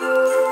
Música